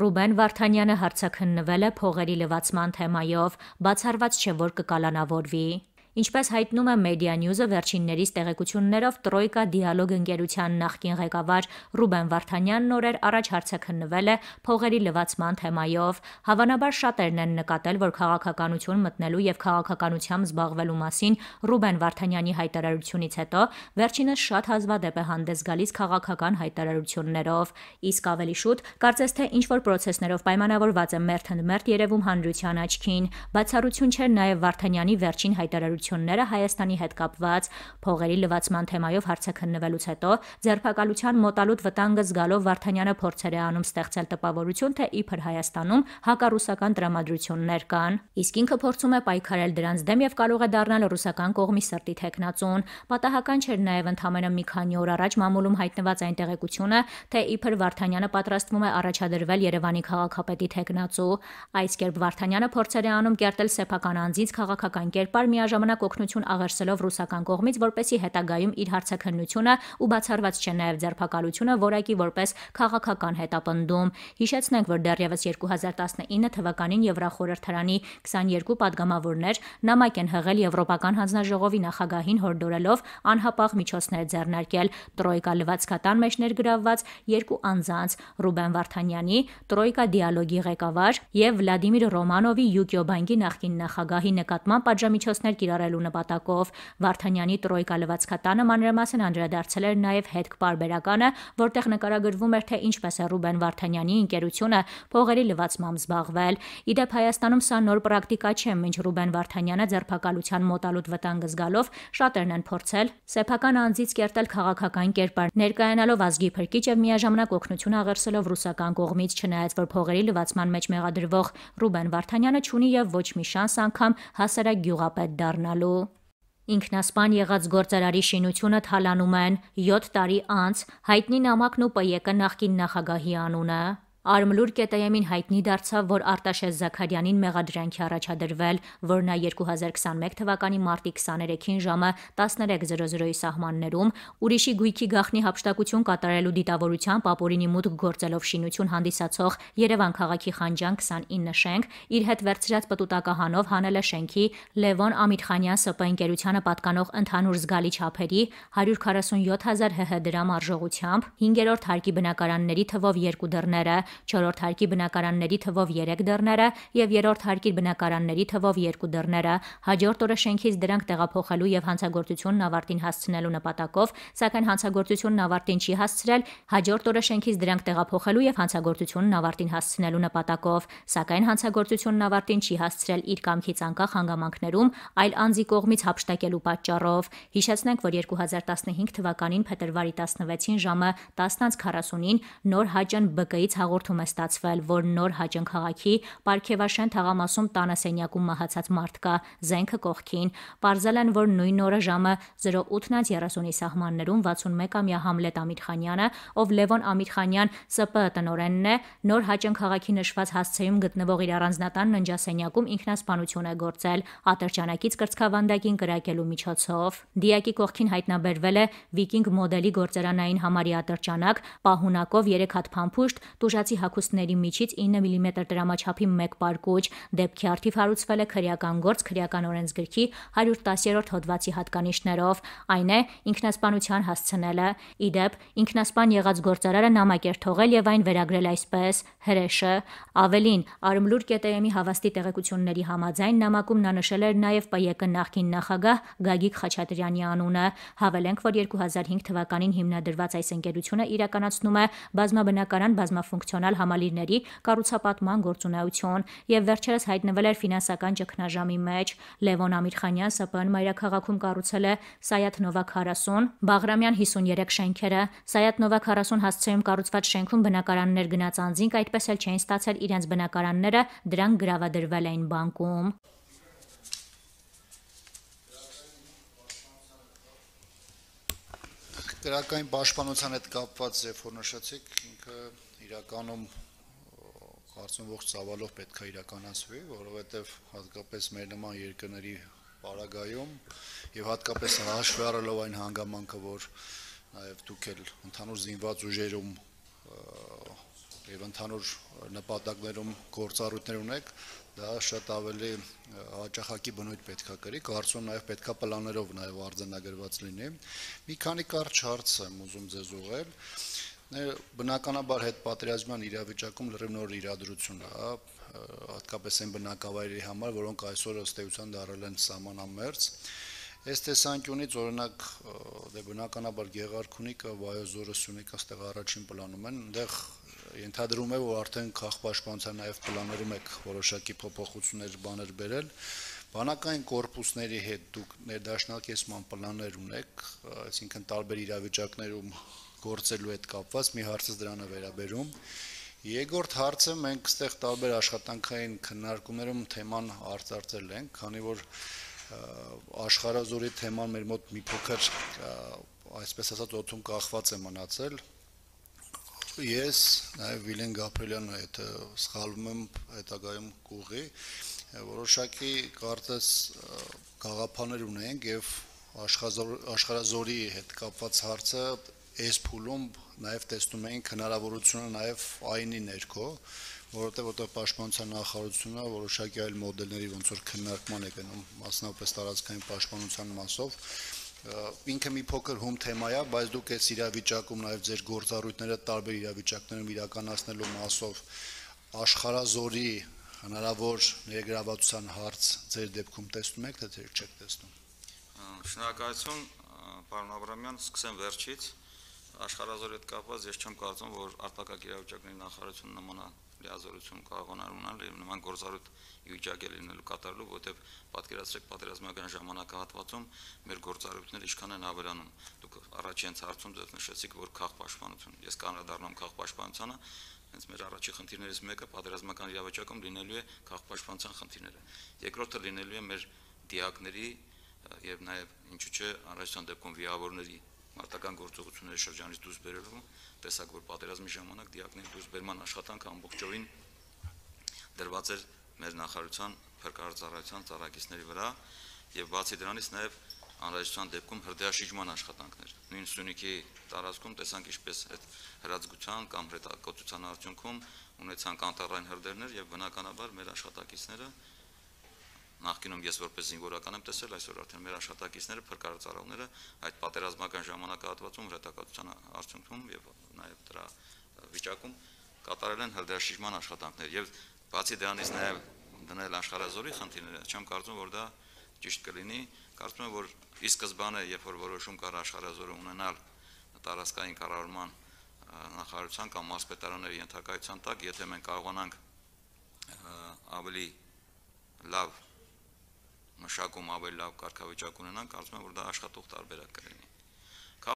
Ռուբեն Վարդանյանը հարցաքննվել է փողերի լվացման թեմայով, բացառված չէ, որ կկալանավորվի։ Ինչպես հայտնում է Media News-ը վերջիններիս տեղեկություններով Տրոյկա դիալոգ ընկերության նախկին ղեկավար Ռուբեն Վարդանյանն օրեր առաջ հարցաքննվել է փողերի լվացման թեմայով։ Հավանաբար շատերն են նկատել, որ քաղաքականություն մտնելու եւ քաղաքականությամբ զբաղվելու մասին Ռուբեն Վարդանյանի հայտարարությունից հետո վերջինս շատ հազվադեպ է հանդես գալիս քաղաքական հայտարարություններով։ Իսկ ավելի շուտ, կարծես թե ինչ որ process-ներով պայմանավորված է մերթընդմերթ երևում հանրության աչքին։ Բացառություն չէր նաեւ Վարդանյանի վերջին հայտարարությունը գործողությունները Հայաստանի հետ կապված փողերի լվացման թեմայով հարցաքննվելուց հետո ձերբակալության մոտալուտ վտանգը զգալով Վարդանյանը փորձեր է անում ստեղծել տպավորություն, թե իբր Հայաստանում հակառուսական տրամադրություններ կան։ Իսկ ինքը փորձում է պայքարել դրանց դեմ եւ կարող է դառնալ ռուսական կողմի սրտի թեկնածուն։ Պատահական չէր նաեւ ընդամենը մի քանի օր առաջ մամուլում հայտնված այն տեղեկությունը, թե իբր Վարդանյանը պատրաստվում է առաջադրվել Երևանի քաղաքապետի թեկնածու։ Այս կերպ Վարդանյանը փորձեր է անում կերտել սեփական անձից քաղաքական կերպար միաժամանակ ժամանակ օգնություն աղերսելով ռուսական կողմից, որպեսի հետագայում իր հարցաքննությունը ու բացառված չէ նաև ձերբակալությունը որակի որպես քաղաքական հետապնդում։ Հիշեցնենք, որ դեռևս 2019 թվականին Եվրախորհրդարանի 22 падգամավորներ նամակ են հղել Եվրոպական հանձնաժողովի նախագահին հորդորելով անհապաղ միջոցներ ձեռնարկել տրոյկա լվացքատան մեջ ներգրավված երկու անձանց՝ Ռուբեն Վարդանյանի, Տրոյկա դիալոգի ղեկավար եւ Վլադիմիր Ռոմանովի Յուկիո բանկի նախկին նախագահի նկատմամբ պատժամիջոցներ կիրառել կիրառելու նպատակով Վարդանյանի Տրոյկա լվացկատանը մանրամասն անդրադարձել էր նաև հետք պարբերականը, որտեղ նկարագրվում էր թե ինչպես է Ռուբեն Վարդանյանի ընկերությունը փողերի լվացմամբ զբաղվել։ Իդեպ Հայաստանում սա նոր պրակտիկա չէ, մինչ Ռուբեն Վարդանյանը ձերբակալության մոտալուտ վտանգ զգալով շատերն են փորձել սեփական անձից կերտել քաղաքական կերպար, ներկայանալով ազգի փրկիչ եւ միաժամանակ օգնություն աղերսելով ռուսական կողմից, չնայած որ փողերի լվացման մեջ մեղադրվող Ռուբեն Վարդանյանը ճունի եւ ոչ մի շանս անգամ հասարակ գյուղապետ դառնալ ստանալու։ Ինքնասպան եղած գործարարի շինությունը թալանում են 7 տարի անց հայտնի նամակն ու ՊԵԿ նախկին նախագահի անունը։ Արմլուր կետայեմին հայտնի դարձավ, որ Արտաշես Զաքարյանին մեղադրանքի առաջադրվել, որ նա 2021 թվականի մարտի 23-ին ժամը 13:00-ի սահմաններում ուրիշի գույքի գախնի հապշտակություն կատարելու դիտավորությամբ ապօրինի մուտք գործելով շինություն հանդիսացող Երևան քաղաքի Խանջան 29 շենք իր հետ վերցրած պտուտակահանով հանել է շենքի Լևոն Ամիրխանյան ՍՊ ընկերությանը պատկանող ընդհանուր զգալի չափերի 147000 ՀՀ դրամ արժողությամբ 5-րդ հարկի բնակարանների թվով երկու դռները 4-րդ հարկի բնակարանների թվով 3 դռները եւ 3-րդ հարկի բնակարանների թվով 2 դռները հաջորդ օրը շենքից դրանք տեղափոխելու եւ հանցագործությունն ավարտին հասցնելու նպատակով, սակայն հանցագործությունն ավարտին չի հասցրել, հաջորդ օրը շենքից դրանք տեղափոխելու եւ հանցագործությունն ավարտին հասցնելու նպատակով, սակայն հանցագործությունն ավարտին չի հասցրել իր կամքից անկախ հանգամանքներում, այլ անձի կողմից հապշտակելու պատճառով։ Հիշեցնենք, որ 2015 թվականին փետրվարի 16-ին ժամը 10:40-ին նոր հաճն ԲԿ-ից հաղորդ հաղորդում է ստացվել, որ նոր հաճն քաղաքի Պարքևաշեն թաղամասում տանը սենյակում մահացած մարդ կա, զենքը կողքին։ Պարզել են, որ նույն օրը ժամը 08:30-ի սահմաններում 61-ամյա Համլետ Ամիրխանյանը, ով Լևոն Ամիրխանյան ՍՊ տնորենն է, նոր հաճն քաղաքի նշված հասցեում գտնվող իր առանձնատան ննջասենյակում ինքնասպանություն է գործել ատրճանակից կրծքավանդակին կրակելու միջոցով։ Դիակի կողքին հայտնաբերվել է Վիկինգ մոդելի գործարանային համարի ատրճանակ, պահունակով 3 հատ փամփուշտ, տուժածի բացի հագուստների միջից 9 մմ դրամաչափի մեկ պարկուճ, դեպքի արդիվ հարուցվել է քրեական գործ քրեական օրենսգրքի 110-րդ հոդվածի հատկանիշներով, այն է ինքնասպանության հասցնելը։ Իդեպ ինքնասպան եղած գործարարը նամակ էր թողել եւ այն վերագրել այսպես. հրեշը։ Ավելին, Արմլուր կետեյեմի հավաստի տեղեկությունների համաձայն նամակում նա նշել էր նաեւ ՊԵԿ նախկին նախագահ Գագիկ Խաչատրյանի անունը։ Հավելենք, որ 2005 թվականին հիմնադրված այս ընկերությունը իրականացնում է բազմաբնակարան բազմաֆունկցիոնալ նացիոնալ համալիրների կառուցապատման գործունեություն եւ վերջերս հայտնվել էր ֆինանսական ճգնաժամի մեջ։ Լևոն Ամիրխանյան ՍՊԸ-ն մայրաքաղաքում կառուցել է Սայաթ Նովա 40, Բաղրամյան 53 շենքերը։ Սայաթ Նովա 40 հասցեում կառուցված շենքում բնակարաններ գնաց անձինք այդպես էլ չէին ստացել իրենց բնակարանները, դրանք գրավադրվել էին բանկում։ Գրակային պաշտպանության հետ կապված երբ որ նշեցիք, ինքը իրականում կարծում ողջ ծավալով պետք է իրականացվի, որովհետև հատկապես մեր նման երկրների պարագայում եւ հատկապես հաշվի առնելով այն հանգամանքը, որ նաեւ դուք էլ ընդհանուր զինված ուժերում եւ ընդհանուր նպատակներում գործառույթներ ունեք, դա շատ ավելի հաճախակի բնույթ պետքա կրի, կարծում նաև պետքա պլաններով նաև արձանագրված լինի։ Մի քանի կարճ հարց եմ ուզում ձեզ ուղղել բնականաբար հետ պատերազմյան իրավիճակում լրիվ նոր իրադրություն է, հա, հատկապես այն բնակավայրերի համար, որոնք այսօր ըստ էության դարել են սահմանամերձ։ Այս տեսանկյունից օրինակ դե բնականաբար Գեղարքունիքը, Վայոզորը, Սյունիքը այստեղ առաջին պլանում են, այնտեղ ենթադրում է, որ արդեն քաղաքապաշտպանության նաև պլաներում եք որոշակի փոփոխություններ բաներ բերել։ Բանակային կորպուսների հետ դուք ներդաշնակեցման պլաններ ունեք, այսինքն տարբեր իրավիճակներում գործելու հետ կապված մի հարցը դրանը վերաբերում։ Երկրորդ հարցը մենք այստեղ տարբեր աշխատանքային քննարկումներում թեման արծարծել ենք, քանի որ աշխարհազորի թեման մեր մոտ մի փոքր այսպես ասած օթում կախված է մնացել ես նաև Վիլեն Գաբրելյանը այդ սխալվում եմ հետագայում կուղի որոշակի կարծես գաղափարներ ունենք եւ աշխարհազորի հետ կապված հարցը այս փուլում նաև տեսնում էինք հնարավորությունը նաև այնի ներքո, որովհետև որտեղ պաշտպանության նախարարությունը որոշակի այլ մոդելների ոնց որ քննարկման է գնում, մասնավորապես տարածքային պաշտպանության մասով, ինքը մի փոքր հում թեմա է, բայց դուք այս իրավիճակում նաև ձեր գործառույթները տարբեր իրավիճակներում իրականացնելու մասով աշխարազորի հնարավոր ներգրավվածության հարց ձեր դեպքում տեսնում եք, թե դեր չեք տեսնում։ Շնորհակալություն, պարոն Աբրամյան, սկսեմ վերջից աշխարհազորի հետ կապված ես չեմ կարծում, որ արտակարգ իրավիճակների նախարարությունը նմանա լիազորություն կարող ունենալ եւ նման գործառույթ վիճակ է լինելու կատարելու, որովհետեւ պատկերացրեք պատերազմական ժամանակահատվածում մեր գործառույթները ինչքան են ավելանում։ Դուք առաջին հարցում ձեզ նշեցիք, որ քաղաքապաշտպանություն։ Ես կանրադառնամ քաղաքապաշտպանությանը, հենց մեր առաջի խնդիրներից մեկը պատերազմական իրավիճակում լինելու է քաղաքապաշտպանության խնդիրները։ Երկրորդը լինելու է մեր դիակների եւ նաեւ ինչու՞ չէ առաջին դեպքում վիավորների մարտական գործողությունների շրջանից դուրս բերելու տեսակ որ պատերազմի ժամանակ դիակների դուրս բերման աշխատանքը ամբողջովին դրված էր մեր նախարարության փրկարարծառայության ծառայությունների վրա եւ բացի դրանից նաեւ անհրաժեշտության դեպքում հրդեհաշիջման աշխատանքներ նույն Սյունիքի տարածքում տեսանք ինչպես այդ հրաձգության կամ հրետակոծության արդյունքում ունեցան կանտարային հրդեհներ եւ բնականաբար մեր աշխատակիցները նախկինում ես որպես զինվորական եմ տեսել, այսօր արդեն մեր աշխատակիցները, փրկարարծառավները այդ պատերազմական ժամանակահատվածում հրետակացության արդյունքում եւ նաեւ դրա վիճակում կատարել են հրդեհաշիժման աշխատանքներ եւ բացի դրանից նաեւ դնել աշխարհազորի խնդիրները, չեմ կարծում որ դա ճիշտ կլինի, կարծում եմ որ ի սկզբանե երբ որ որոշում կար աշխարհազորը ունենալ տարածքային կառավարման նախարարության կամ մարզպետարանների ենթակայության տակ, եթե մենք կարողանանք ավելի լավ մշակում ավելի լավ կարգավիճակ ունենան, կարծում եմ, որ դա աշխատող տարբերակ կլինի։